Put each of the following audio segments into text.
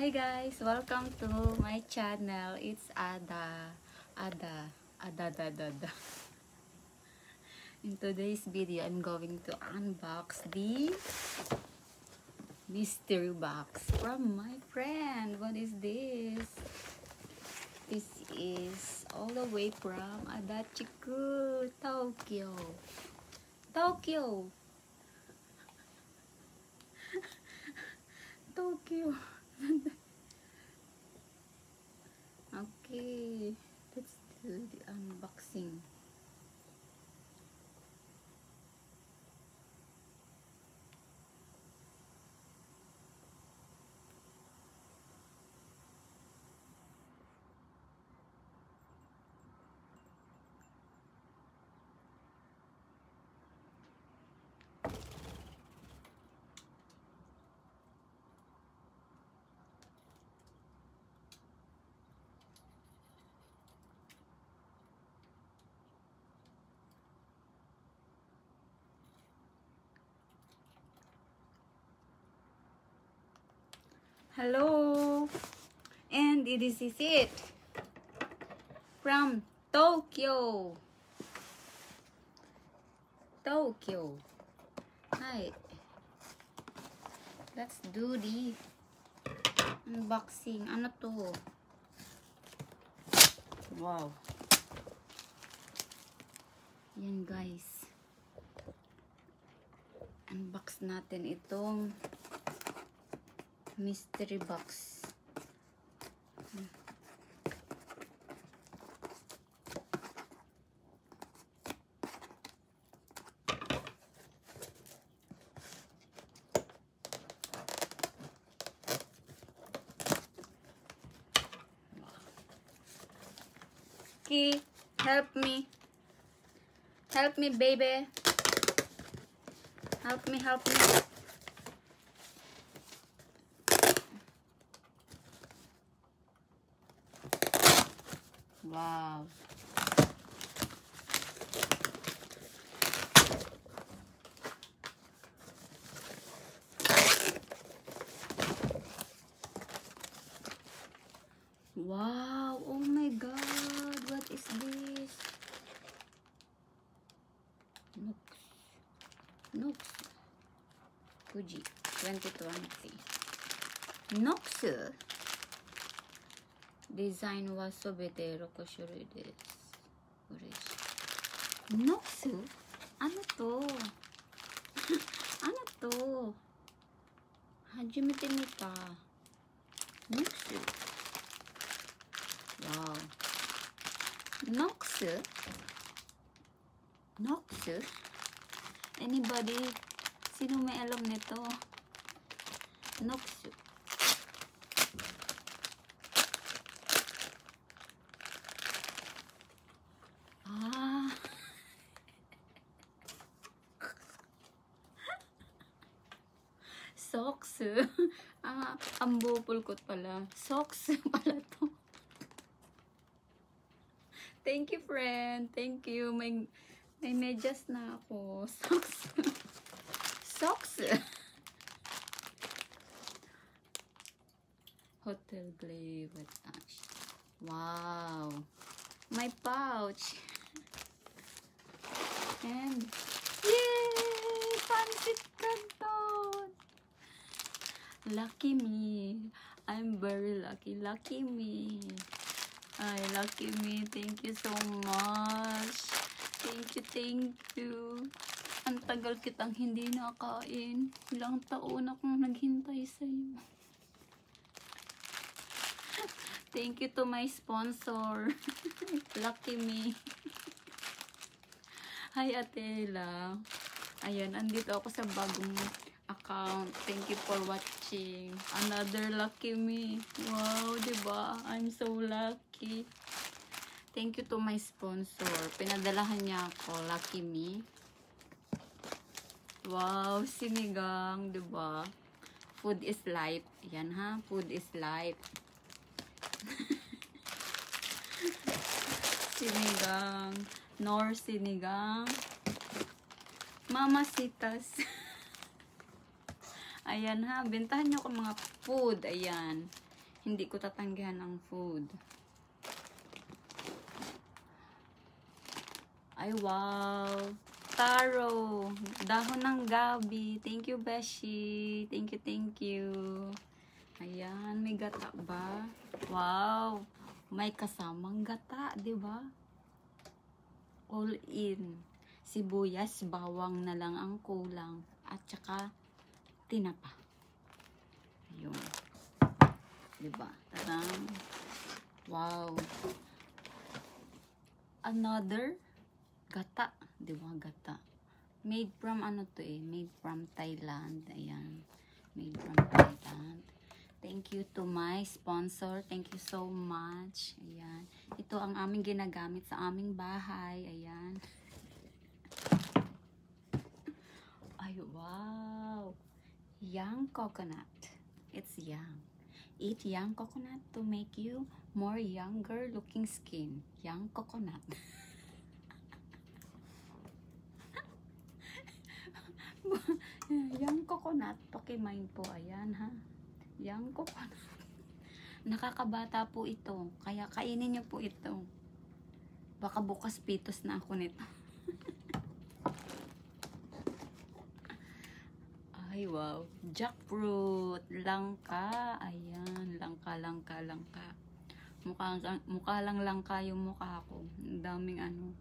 Hi guys, welcome to my channel. It's Ada. Ada. Ada da da da. In today's video, I'm going to unbox the mystery box from my friend. What is this? This is all the way from Adachiku, Tokyo. Tokyo! Tokyo. Okay, let's do the unboxing. Hello! And this is it. From Tokyo. Tokyo. Hi. Let's do the unboxing. Ano to? Wow. Yan guys. Unbox natin itong mystery box. Key, help me. Help me, baby. Help me, help me. Wow. Wow. Oh my god. What is this? Nux. Nux. Fuji 2020. Nux. デザインはすべて6種類です。嬉しい。ノックスあのと、あのと、初めて見た。ノックスわお。ノックスノックス Anybody? Sino may alam nito? Nox. ang bupulkot pala. Socks pala to. Thank you, friend. Thank you. May, may medyas na ako. Socks. Socks. Hotel Glade with Ash. Wow. My pouch. And, yay! Pancit Canton! Lucky me. I'm very lucky. Lucky me. Ay, lucky me. Thank you so much. Thank you, thank you. Ang tagal kitang hindi nakain. Ilang taon akong naghintay sa'yo. Thank you to my sponsor. Lucky me. Hi, Atela. Ayan, andito ako sa bagong account. Thank you for watching. Another lucky me. Wow, ba? I'm so lucky. Thank you to my sponsor. Pinadalahan niya ako. Lucky me. Wow, sinigang, ba? Food is life. Yan ha, food is life. sinigang. Nor sinigang. Mamasitas. Ayan ha, bentahan nyo ako mga food. Ayan. Hindi ko tatanggihan ang food. Ay, wow. Taro. Dahon ng gabi. Thank you, Beshi. Thank you, thank you. Ayan, may gata ba? Wow. May kasamang gata, di ba? All in. Sibuyas, bawang na lang ang kulang. At saka, tinapa. Ayun. Diba? Tarang. Wow. Another gata. Diba? Gata. Made from ano to eh? Made from Thailand. Ayan. Made from Thailand. Thank you to my sponsor. Thank you so much. Ayan. Ito ang aming ginagamit sa aming bahay. Ayan. Ay, wow. Young coconut. It's young. Eat young coconut to make you more younger looking skin. Young coconut. young coconut. Pakimain po. Ayan ha. Young coconut. Nakakabata po ito. Kaya kainin niyo po ito. Baka bukas pitos na ako nito. Ay, wow. Jackfruit. Langka. Ayan. Langka, langka, langka. Mukha, mukha lang langka yung mukha ko. Ang daming ano.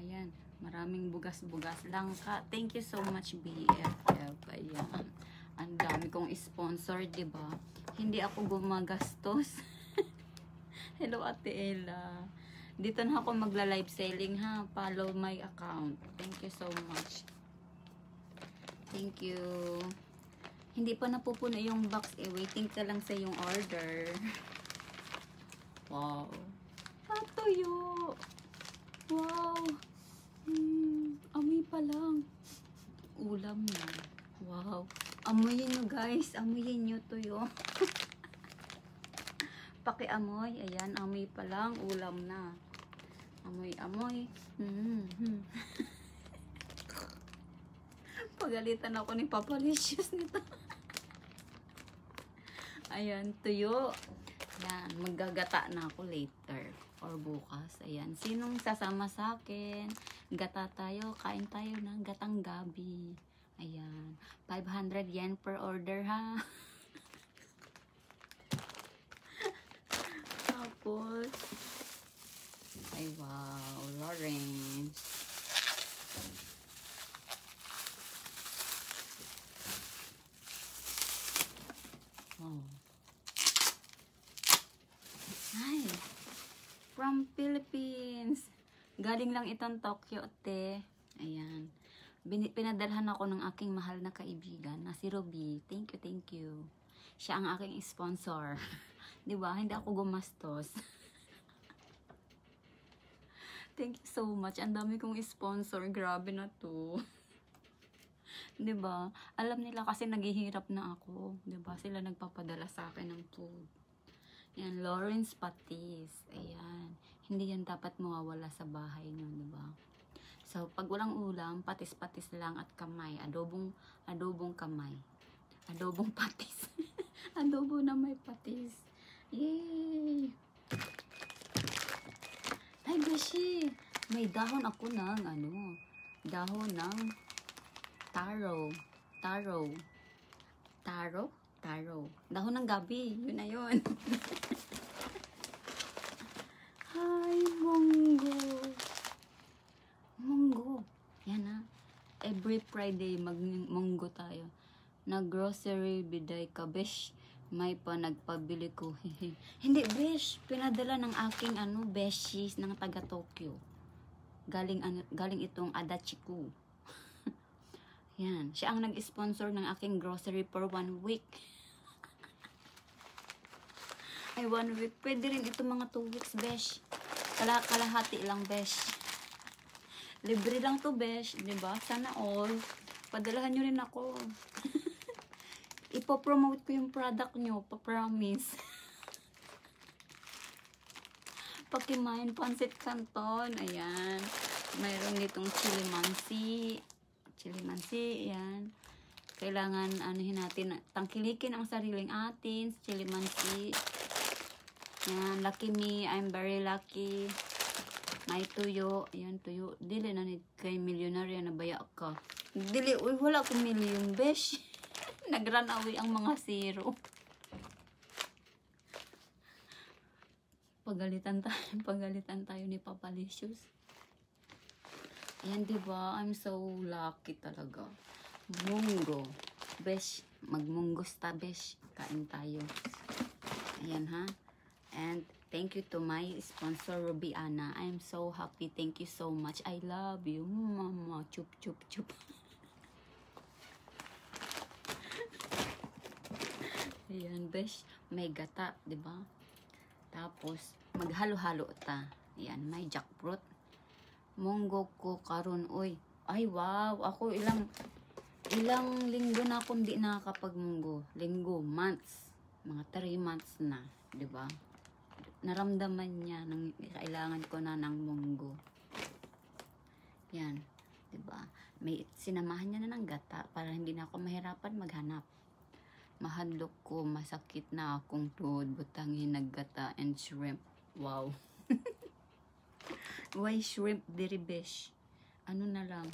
Ayan. Maraming bugas-bugas. Langka. Thank you so much, BFF. Ayan. Ang dami kong sponsor, ba? Hindi ako gumagastos. Hello, Ate Ella. Dito na ako magla-live selling, ha? Follow my account. Thank you so much. Thank you. Hindi pa napupuno yung box eh. Waiting ka lang sa yung order. Wow. Patuyo. Wow. Hmm, amoy pa lang. Ulam na. Wow. Amoyin nyo guys. Amoyin nyo tuyo. Pakiamoy. Ayan, amoy pa lang. Ulam na. Amoy, amoy. Mm -hmm. Pagalitan ako ni Papa Licious nito. Ayan, tuyo. Ayan, maggagata na ako later or bukas. Ayan, sinong sasama sa akin? Gata tayo, kain tayo ng gatang gabi. Ayan, 500 yen per order ha. Tapos, ay wow, Lawrence. Wow. Ay, from Philippines. Galing lang itong Tokyo, te. Ayan. Bin pinadalhan ako ng aking mahal na kaibigan na si Ruby. Thank you, thank you. Siya ang aking sponsor. 'Di ba? Hindi ako gumastos. thank you so much. Ang dami kong sponsor. Grabe na 'to. 'Di ba? Alam nila kasi naghihirap na ako, 'di ba? Sila nagpapadala sa akin ng food. Yan, Lawrence Patis. Ayan. Hindi yan dapat mawawala sa bahay nyo, 'di ba? So, pag walang ulam, patis-patis lang at kamay. Adobong, adobong kamay. Adobong patis. Adobo na may patis. Yay! Ay, Beshi! May dahon ako ng, ano, dahon ng taro. Taro. Taro? Taro. Dahon ng gabi. Yun na yun. Hi, munggo. Munggo. Yan na. Every Friday, mag-munggo tayo. Nag-grocery biday ka, besh. May pa nagpabili ko. Hindi, besh. Pinadala ng aking ano, beshies ng taga Tokyo. Galing, ano, galing itong Adachiku. Yan. Siya ang nag-sponsor ng aking grocery for one week. Ay, one week. Pwede rin ito mga two weeks, besh. Kala kalahati lang, besh. Libre lang to, besh. ba diba? Sana all. Padalahan nyo rin ako. Ipo-promote ko yung product nyo. Pa-promise. Pakimain Pancit Canton. Ayan. Mayroon ditong chili mansi. Chili mansi. Ayan. kailangan anuhin natin, tangkilikin ang sariling atin, chilimansi. Yan, lucky me, I'm very lucky. May tuyo, ayan tuyo. Dili na ni kay milyonarya na baya ka. Dili, uy, wala ko milyon, besh. Nag-run away ang mga zero. Pagalitan tayo, pagalitan tayo ni Papa Licious. Ayan, di ba? I'm so lucky talaga. Munggo. Besh, magmunggos ta, besh. Kain tayo. Ayan, ha? And thank you to my sponsor, Ruby Anna. I'm so happy. Thank you so much. I love you, mama. Chup, chup, chup. Ayan, besh. May gata, di ba? Tapos, maghalo-halo ta. Ayan, may jackfruit. Munggo ko karon oy. Ay, wow. Ako ilang ilang linggo na akong di nakakapagmunggo. Linggo, months. Mga 3 months na, 'di ba? Naramdaman niya nang kailangan ko na ng munggo. Yan, 'di ba? May sinamahan niya na ng gata para hindi na ako mahirapan maghanap. Mahadlok ko, masakit na akong tuhod, butangin naggata and shrimp. Wow. Why shrimp diri besh? Ano na lang?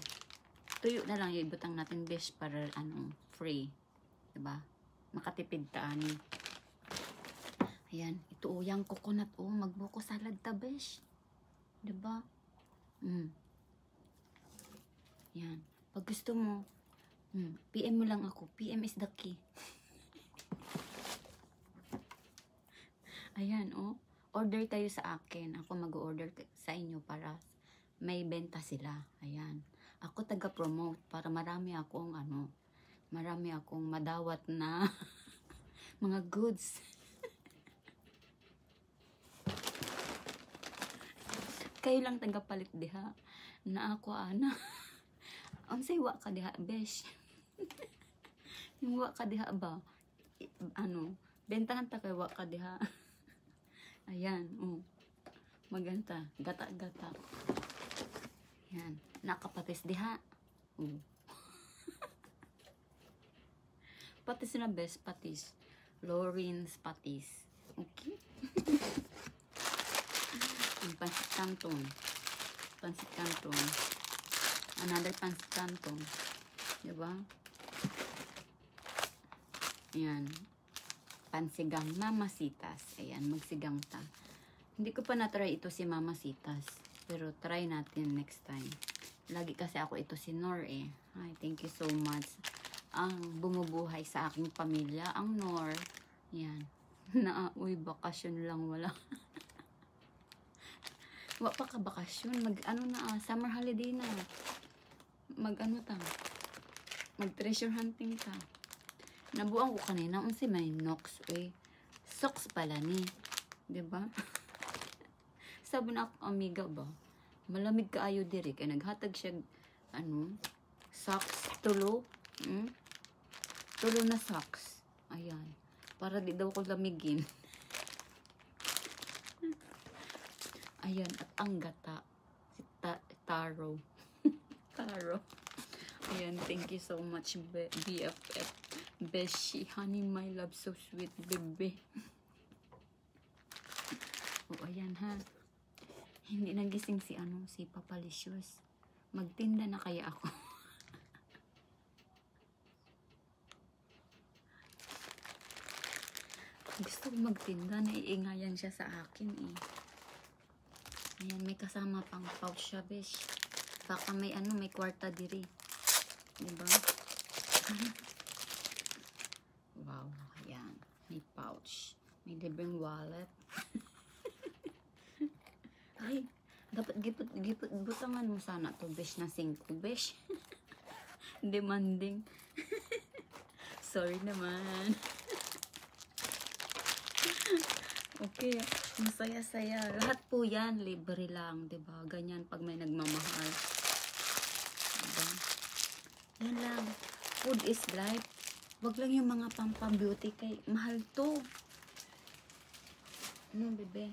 Tuyo na lang yung ibutang natin besh para ano, free. ba? Makatipid ta ani. Ayan, ito oh, yung coconut oh, magbuko salad ta besh. ba? Mm. Yan. Pag gusto mo, mm, PM mo lang ako. PM is the key. Ayan, oh. Order kayo sa akin. Ako mag-order sa inyo para may benta sila. Ayan. Ako taga-promote para marami akong ano, marami akong madawat na mga goods. Kayo lang taga-palit diha na ako ana. Unsay wa ka diha, besh. Yung wa ka diha ba? Ano, bentahan ta kay wa ka diha. Ayan, oh. Maganda. Gata-gata. Yan. Nakapatis diha. Oh. patis na best patis. Lorenz patis. Okay? Ang pansit canton. Pansit canton. Another pansit canton. Diba? Yan pansigang mamasitas. Ayan, magsigang ta. Hindi ko pa na-try ito si mamasitas. Pero try natin next time. Lagi kasi ako ito si Nor eh. Ay, thank you so much. Ang bumubuhay sa aking pamilya, ang Nor. Yan. Na, uy, bakasyon lang wala. Wa pa ka bakasyon. Mag, ano na, ah, summer holiday na. Mag, ano ta? Mag treasure hunting ta. Nabuang ko kanina unsi may nox eh. Socks pala ni. 'Di ba? Sabi na ako, amiga ba? Malamig kaayo diri kay naghatag siya ano, socks tulo. Hmm? Tulo na socks. Ayan. Para di daw ko lamigin. Ayan, at ang gata. Si ta Taro. Taro. Ayan, thank you so much, BFF. Beshi, honey, my love, so sweet, bebe. o, ayan ha. Hindi nagising si ano, si Papa Licious. Magtinda na kaya ako. Gusto ko magtinda, naiingayan siya sa akin eh. Ayan, may kasama pang pouch siya, besh. Baka may ano, may kwarta diri. Diba? Wow, ayan. May pouch. May libreng wallet. Ay, dapat gipot, gipot, butangan mo sana to, besh na 5, besh. Demanding. Sorry naman. okay, masaya-saya. Lahat po yan, libre lang, 'di ba Ganyan pag may nagmamahal. Diba? Yan lang. Food is life. Wag lang yung mga pampang-beauty kay mahal to. Ano, bebe?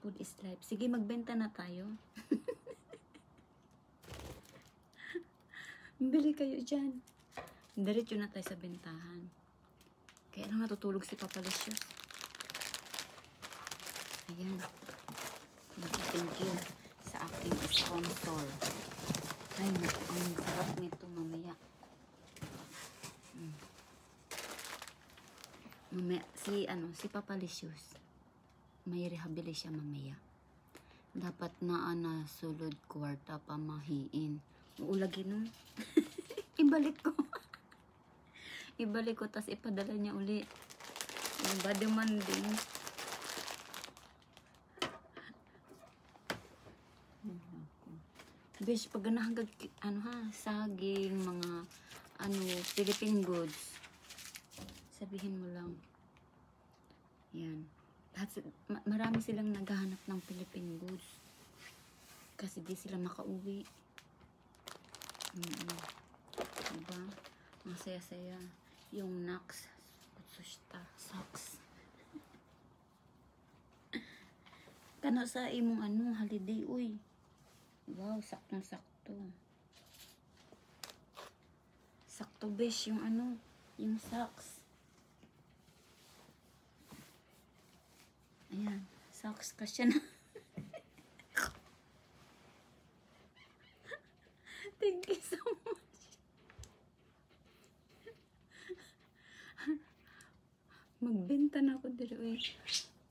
Food is life. Sige, magbenta na tayo. Bili kayo dyan. Diretso na tayo sa bentahan. Kaya lang natutulog si Papa Lucius. Ayan. Thank you sa aking sponsor. Ay, naku, ang sarap nito mamaya. Mamaya, si, ano, si Papa Lucius, may rehabili siya mamaya. Dapat na ana sulod kwarta pamahiin. Uulagi nun. Ibalik ko. Ibalik ko, tas ipadala niya uli. Yung body din. Besh, pag ano ha, saging, mga, ano, Philippine goods, sabihin mo lang. Yan. Lahat, marami silang naghahanap ng Philippine goods. Kasi di sila makauwi. Mm Diba? Ang saya-saya. Yung Nax. Kutsushita. Socks. Kana sa imong ano, holiday, uy. Wow, saktong-sakto. Sakto, besh, yung ano, yung socks. Ayan, socks kasi na. Thank you so much. Magbenta na ako dito eh.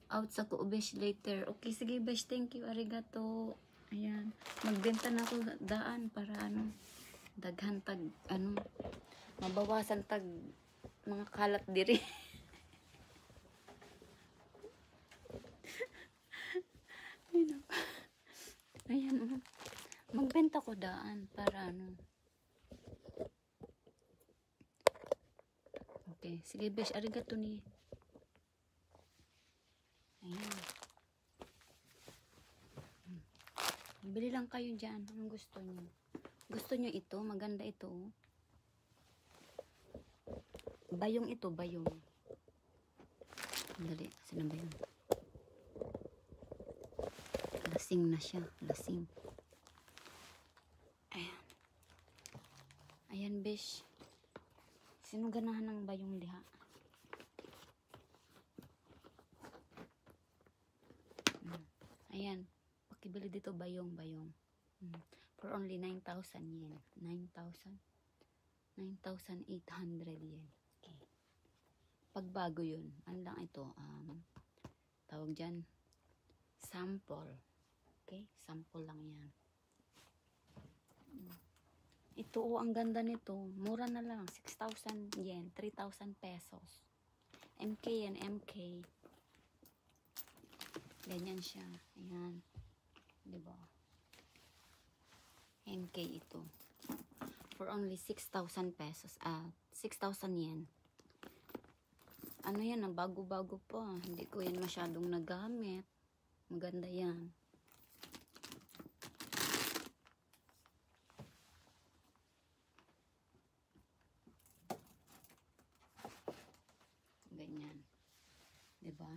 Out sa ko, besh, later. Okay, sige, besh, thank you, arigato. Ayan. Magbenta na ako daan para ano, daghan tag, ano, mabawasan tag mga kalat diri. Ay, naku. Ayan, oh. Magbenta ko daan para ano. Okay, sige, besh, arigato ni. Ayan. Bili lang kayo dyan. Anong gusto nyo? Gusto nyo ito? Maganda ito. Bayong ito, bayong. Dali, sino ba yun? Lasing na siya. Lasing. Ayan. Ayan, besh. Sino ganahan ng bayong liha? Mm. Ayan. Pakibili dito bayong bayong. Mm. For only 9,000 yen. 9,000? 9,800 yen. Okay. Pagbago yun. Ano lang ito? Um, tawag dyan. Sample. Okay? Sample lang yan. Mm. Ito oh, ang ganda nito. Mura na lang. 6,000 yen. 3,000 pesos. MK yan. MK. Ganyan siya. Ayan. Diba? MK ito. For only 6,000 pesos. Ah, 6,000 yen. Ano yan, bago-bago pa. Hindi ko yan masyadong nagamit. Maganda yan. Ganyan. 'Di ba?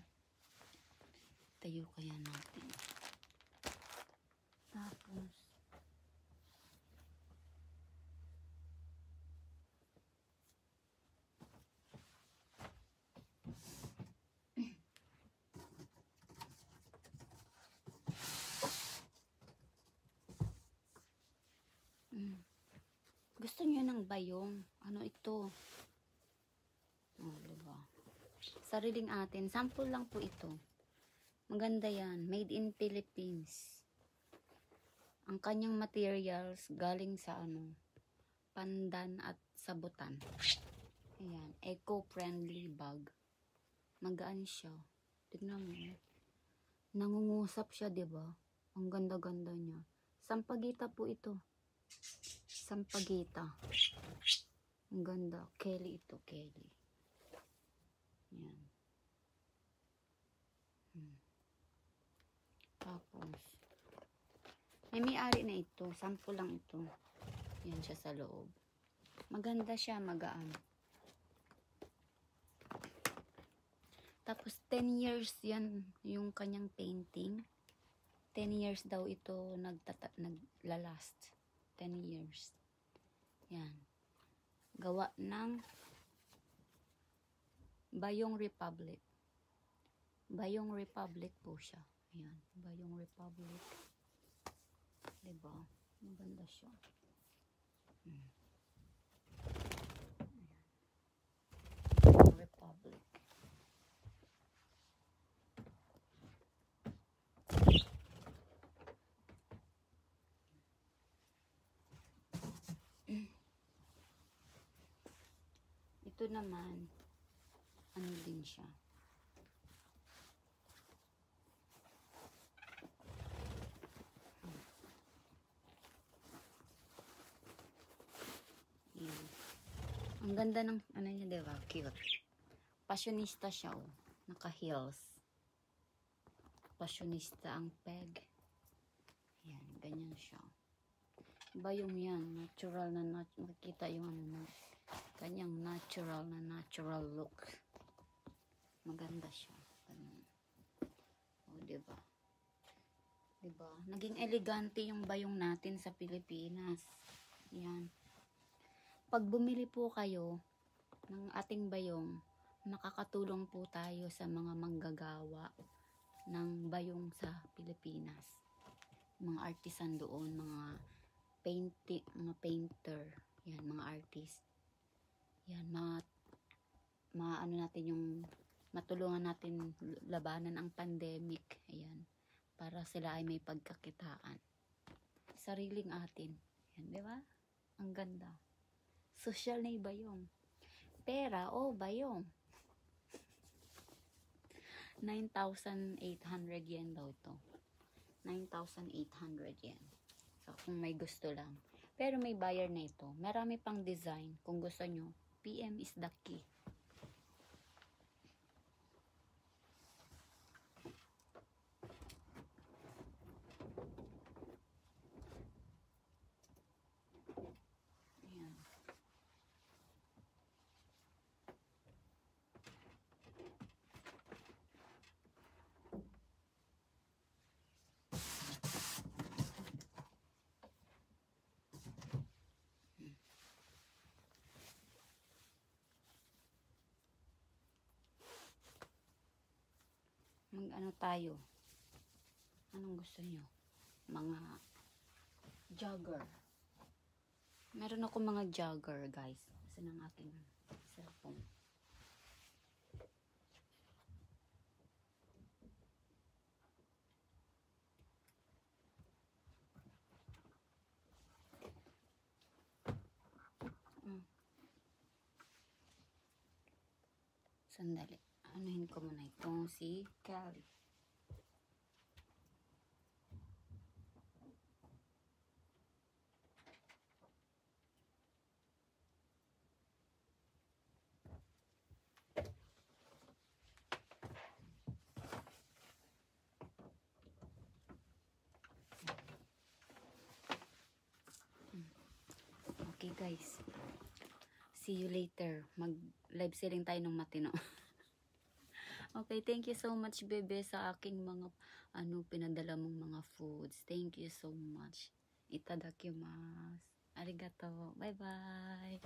Tayo kaya natin. Tapos, Mm. Gusto niyo ng bayong? Ano ito? Oh, diba? Sariling atin. Sample lang po ito. Maganda yan. Made in Philippines. Ang kanyang materials galing sa ano, pandan at sabutan. Ayan. Eco-friendly bag. Magaan siya. Tignan mo. Nangungusap siya, ba? Ang ganda-ganda niya. Sampagita po ito. Sampagita. Ang ganda. Kelly ito, Kelly. Yan. Tapos, may may-ari na ito. Sample lang ito. Yan siya sa loob. Maganda siya, magaan. Tapos, 10 years yan yung kanyang painting. 10 years daw ito nagtata naglalast. 10 years. Yan. Gawa ng Bayong Republic. Bayong Republic po siya. Ayan, Bayong Republic. Diba? Maganda siya. Hmm. Ayan. Republic. Ito naman, ano din siya. Yan. Ang ganda ng, ano niya, diba? Cute. Passionista siya, oh. Naka-heels. Passionista ang peg. Yan, ganyan siya. Iba yung yan, natural na, nat makikita yung ano na, kanyang natural na natural look. Maganda siya. Ganun. O, diba? Diba? Naging elegante yung bayong natin sa Pilipinas. Yan. Pag bumili po kayo ng ating bayong, makakatulong po tayo sa mga manggagawa ng bayong sa Pilipinas. Mga artisan doon, mga painting, mga painter, yan, mga artist. Yan, ma, ma ano natin yung matulungan natin labanan ang pandemic. Ayan. Para sila ay may pagkakitaan. Sariling atin. Yan, di ba? Ang ganda. Social na bayong. Pera o bayong. 9,800 yen daw to. 9,800 yen. So, kung may gusto lang. Pero may buyer na ito. Marami pang design. Kung gusto nyo, PM is the key. Ayan. Mag ano tayo? Anong gusto nyo? Mga jogger. Meron ako mga jogger, guys. Kasi ng aking cellphone. Mm. Sandali. Anuhin ko muna itong si Kelly. Okay guys. See you later. Mag live selling tayo ng matino. okay, thank you so much bebe sa aking mga ano pinadala mong mga foods. Thank you so much. Itadakimasu. Arigato. Bye bye.